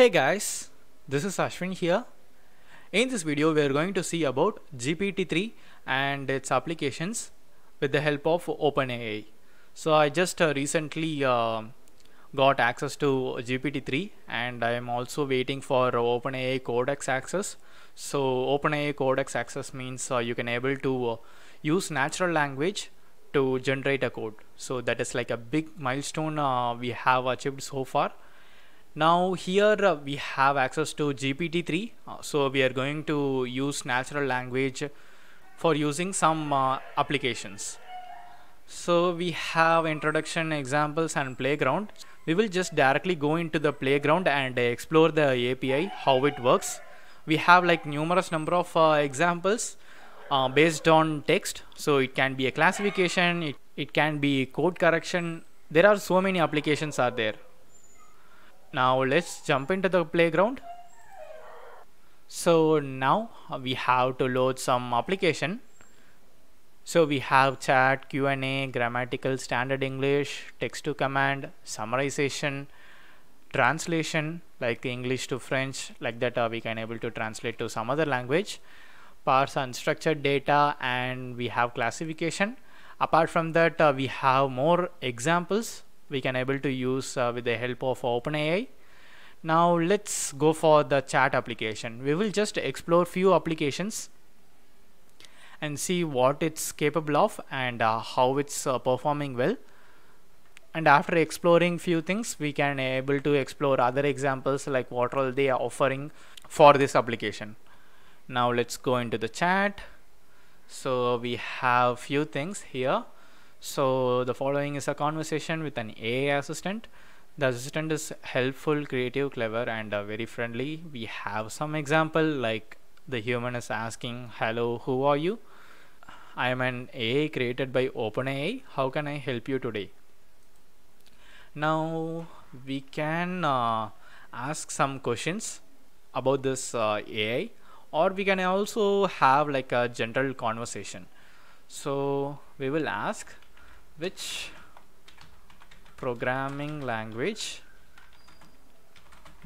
Hey guys, this is Aswin here. In this video, we are going to see about GPT-3 and its applications with the help of OpenAI. So I just uh, recently uh, got access to GPT-3 and I am also waiting for OpenAI Codex access. So OpenAI Codex access means uh, you can able to uh, use natural language to generate a code. So that is like a big milestone uh, we have achieved so far. Now here uh, we have access to GPT-3. Uh, so we are going to use natural language for using some uh, applications. So we have introduction examples and playground. We will just directly go into the playground and explore the API, how it works. We have like numerous number of uh, examples uh, based on text. So it can be a classification, it, it can be code correction. There are so many applications are there. Now let's jump into the playground. So now we have to load some application. So we have chat, Q&A, grammatical standard English, text to command, summarization, translation like English to French like that uh, we can able to translate to some other language parse unstructured data and we have classification apart from that uh, we have more examples we can able to use uh, with the help of OpenAI. Now let's go for the chat application. We will just explore few applications and see what it's capable of and uh, how it's uh, performing well. And after exploring few things we can able to explore other examples like what all they are offering for this application. Now let's go into the chat. So we have few things here so the following is a conversation with an AI assistant. The assistant is helpful creative clever and uh, very friendly. We have some example like the human is asking hello who are you? I am an AI created by OpenAI. How can I help you today? Now we can uh, ask some questions about this uh, AI or we can also have like a general conversation. So we will ask which programming language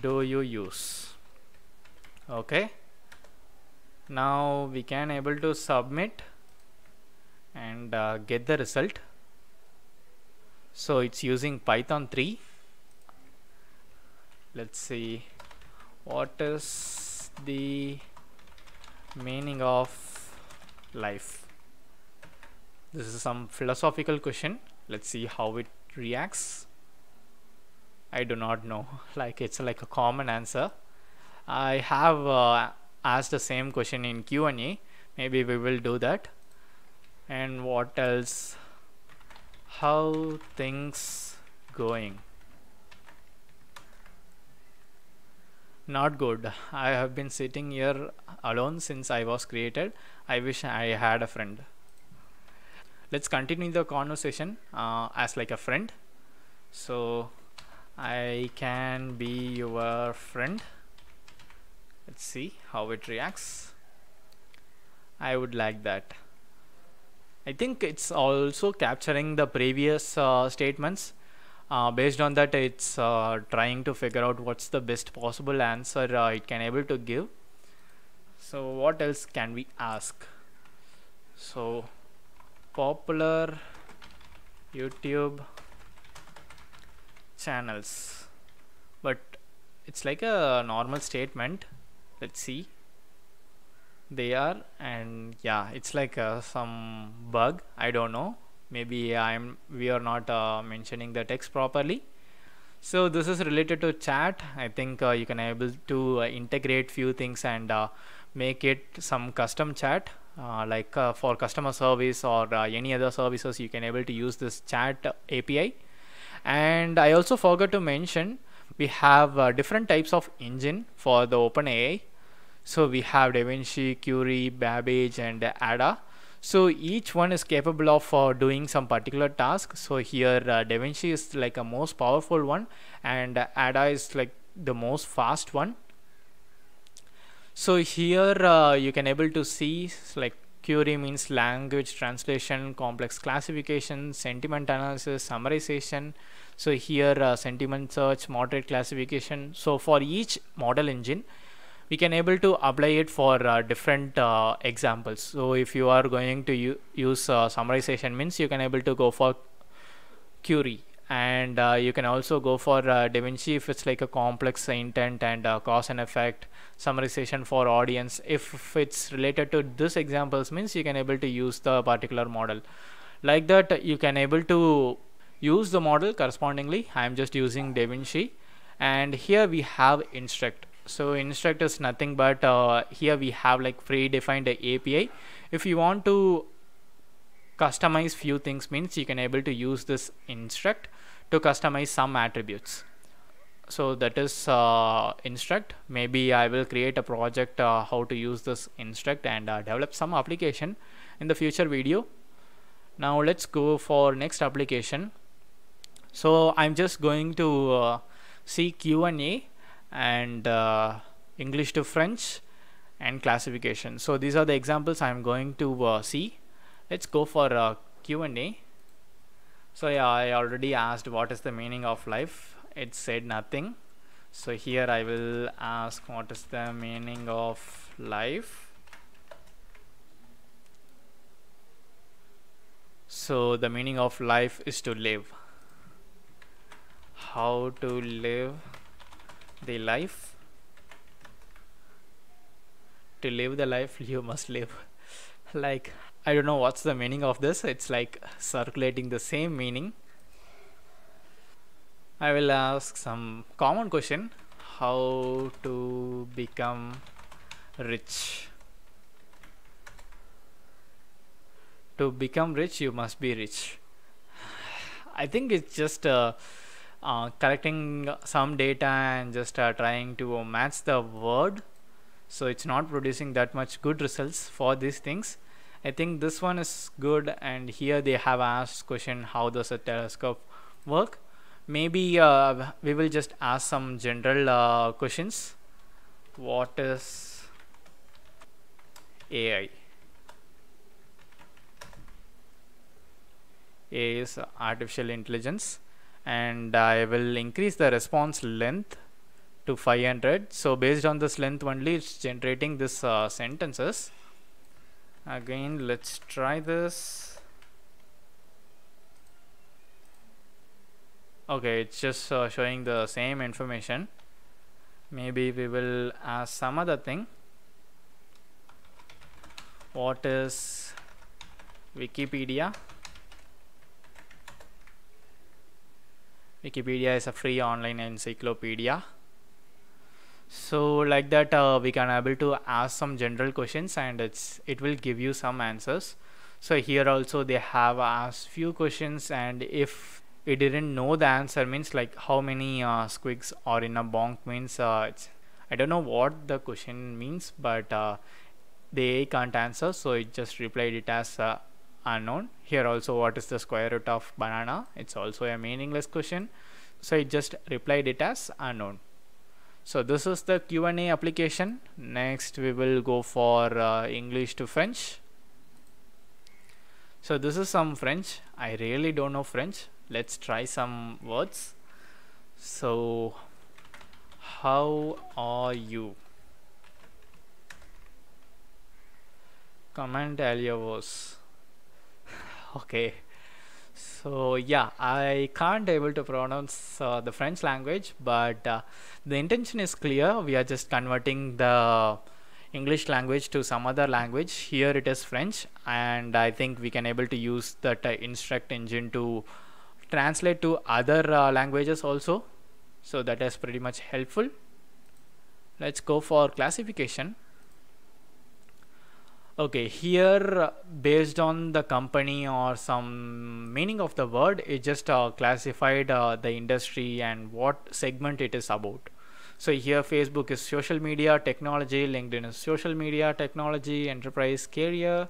do you use? Okay. Now we can able to submit and uh, get the result. So it's using python 3 let's see. What is the meaning of life this is some philosophical question. Let's see how it reacts. I do not know. Like it's like a common answer. I have uh, asked the same question in Q&A maybe we will do that. And what else? How things going? Not good. I have been sitting here alone since I was created. I wish I had a friend let's continue the conversation uh, as like a friend. So I can be your friend. Let's see how it reacts. I would like that. I think it's also capturing the previous uh, statements. Uh, based on that it's uh, trying to figure out what's the best possible answer uh, it can able to give. So what else can we ask? So popular YouTube channels. But it's like a normal statement. Let's see. They are and yeah it's like uh, some bug. I don't know. Maybe I'm we are not uh, mentioning the text properly. So this is related to chat. I think uh, you can able to uh, integrate few things and uh, make it some custom chat uh, like for customer service or any other services you can able to use this chat API and I also forgot to mention we have different types of engine for the OpenAI so we have DaVinci, Curie, Babbage and Ada. So each one is capable of uh, doing some particular task. So here uh, DaVinci is like a most powerful one and Ada is like the most fast one. So here uh, you can able to see like Curie means language translation complex classification sentiment analysis summarization. So here uh, sentiment search moderate classification. So for each model engine we can able to apply it for uh, different uh, examples. So if you are going to use uh, summarization means you can able to go for Curie and uh, you can also go for uh, DaVinci if it's like a complex intent and uh, cause and effect summarization for audience. If it's related to this examples means you can able to use the particular model. Like that you can able to use the model correspondingly. I'm just using DaVinci and here we have instruct. So instruct is nothing but uh, here we have like predefined API if you want to customize few things means you can able to use this instruct to customize some attributes. So that is uh, instruct. Maybe I will create a project uh, how to use this instruct and uh, develop some application in the future video. Now let's go for next application. So I'm just going to uh, see Q&A and uh, English to French and classification. So these are the examples I'm going to uh, see. Let's go for Q&A so yeah I already asked what is the meaning of life. It said nothing. So here I will ask what is the meaning of life. So the meaning of life is to live. How to live the life? To live the life you must live. Like I don't know what's the meaning of this. It's like circulating the same meaning. I will ask some common question. How to become rich? To become rich you must be rich. I think it's just uh, uh, collecting some data and just uh, trying to match the word so it's not producing that much good results for these things I think this one is good and here they have asked question how does a telescope work? Maybe uh, we will just ask some general uh, questions. What is AI is artificial intelligence and I will increase the response length to 500 so based on this length only it's generating this uh, sentences again let's try this. Okay it's just uh, showing the same information. Maybe we will ask some other thing. What is Wikipedia? Wikipedia is a free online encyclopedia so like that uh, we can able to ask some general questions and it's it will give you some answers. So here also they have asked few questions and if it didn't know the answer means like how many uh, squigs are in a bonk means uh, it's I don't know what the question means but uh, they can't answer. So it just replied it as uh, unknown. Here also what is the square root of banana? It's also a meaningless question. So it just replied it as unknown so this is the Q&A application. Next we will go for uh, English to French. So this is some French. I really don't know French. Let's try some words. So how are you? Comment allez okay so yeah I can't able to pronounce uh, the French language but uh, the intention is clear. We are just converting the English language to some other language. Here it is French and I think we can able to use that uh, instruct engine to translate to other uh, languages also. So that is pretty much helpful. Let's go for classification okay here based on the company or some meaning of the word it just uh, classified uh, the industry and what segment it is about. So here facebook is social media technology linkedin is social media technology enterprise carrier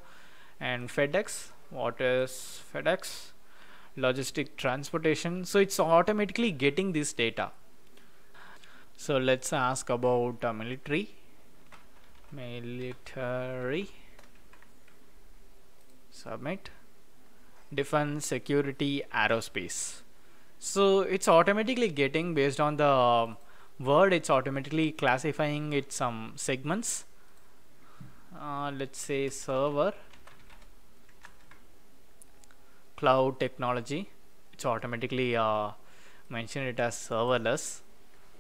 and fedex. What is fedex? Logistic transportation. So it's automatically getting this data. So let's ask about uh, military. Military submit. Defense security aerospace. So it's automatically getting based on the word it's automatically classifying it some segments. Uh, let's say server. Cloud technology. It's automatically uh, mention it as serverless.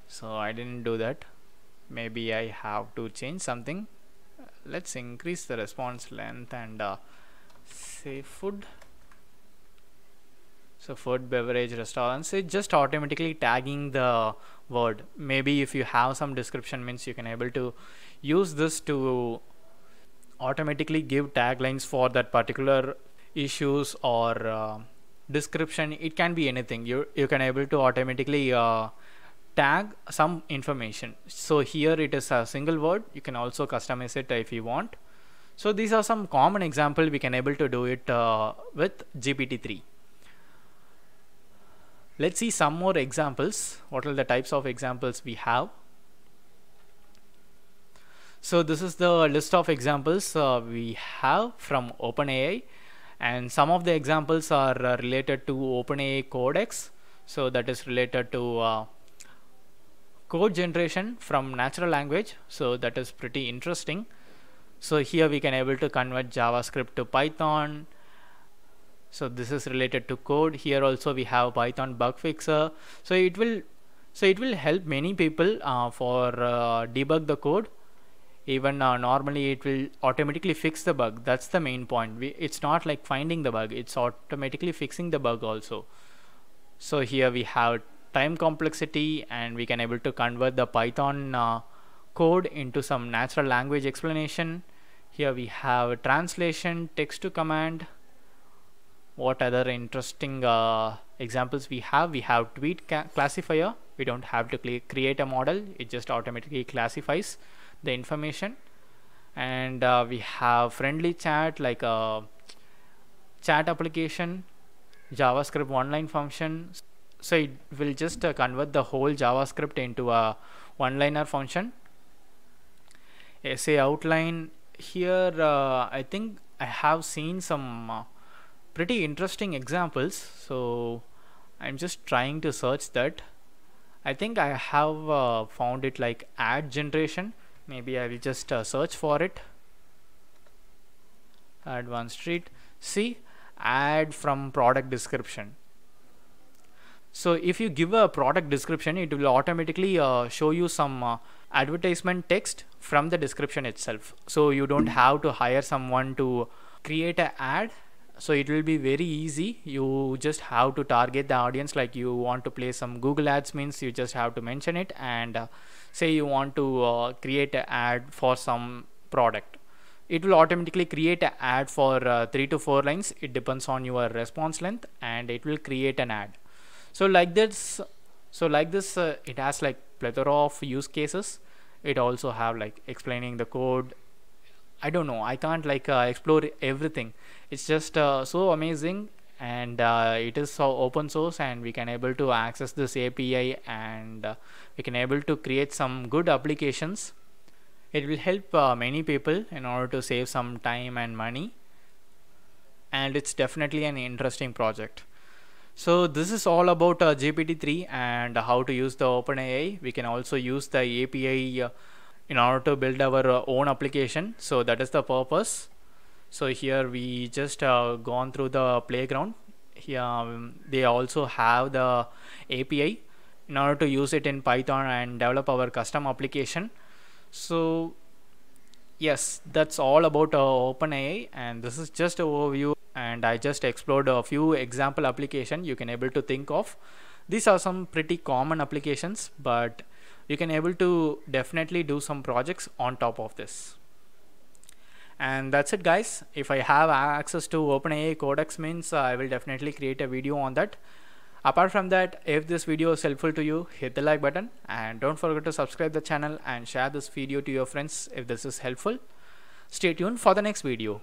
So I didn't do that. Maybe I have to change something. Let's increase the response length and uh, say food. So food beverage restaurants it's just automatically tagging the word. Maybe if you have some description means you can able to use this to automatically give taglines for that particular issues or uh, description. It can be anything. You you can able to automatically uh, tag some information. So here it is a single word. You can also customize it if you want so these are some common example we can able to do it uh, with GPT-3 let's see some more examples. What are the types of examples we have? So this is the list of examples uh, we have from OpenAI. And some of the examples are uh, related to OpenAI Codex. So that is related to uh, code generation from natural language. So that is pretty interesting so here we can able to convert javascript to python. So this is related to code. Here also we have python bug fixer. So it will so it will help many people uh, for uh, debug the code. Even uh, normally it will automatically fix the bug. That's the main point. We, it's not like finding the bug. It's automatically fixing the bug also. So here we have time complexity and we can able to convert the python uh, code into some natural language explanation here we have translation text to command. What other interesting uh, examples we have? We have tweet classifier. We don't have to create a model. It just automatically classifies the information. And uh, we have friendly chat like a chat application javascript one line function. So it will just uh, convert the whole javascript into a one liner function. Essay outline here uh, i think i have seen some uh, pretty interesting examples. So i'm just trying to search that. I think i have uh, found it like ad generation. Maybe I will just uh, search for it. Advanced street. See add from product description. So if you give a product description it will automatically uh, show you some uh, advertisement text from the description itself. So you don't have to hire someone to create an ad. So it will be very easy. You just have to target the audience. Like you want to play some google ads means you just have to mention it and uh, say you want to uh, create an ad for some product. It will automatically create an ad for uh, three to four lines. It depends on your response length and it will create an ad. So like this so like this uh, it has like plethora of use cases. It also have like explaining the code. I don't know. I can't like uh, explore everything. It's just uh, so amazing and uh, it is so open source and we can able to access this API and uh, we can able to create some good applications. It will help uh, many people in order to save some time and money. And it's definitely an interesting project so this is all about uh, GPT-3 and how to use the OpenAI. We can also use the API uh, in order to build our uh, own application. So that is the purpose. So here we just uh, gone through the playground. Here um, they also have the API in order to use it in Python and develop our custom application. So yes that's all about uh, OpenAI. And this is just an overview and I just explored a few example application you can able to think of. These are some pretty common applications but you can able to definitely do some projects on top of this. And that's it guys. If I have access to OpenAI Codex means uh, I will definitely create a video on that. Apart from that if this video is helpful to you hit the like button and don't forget to subscribe the channel and share this video to your friends if this is helpful. Stay tuned for the next video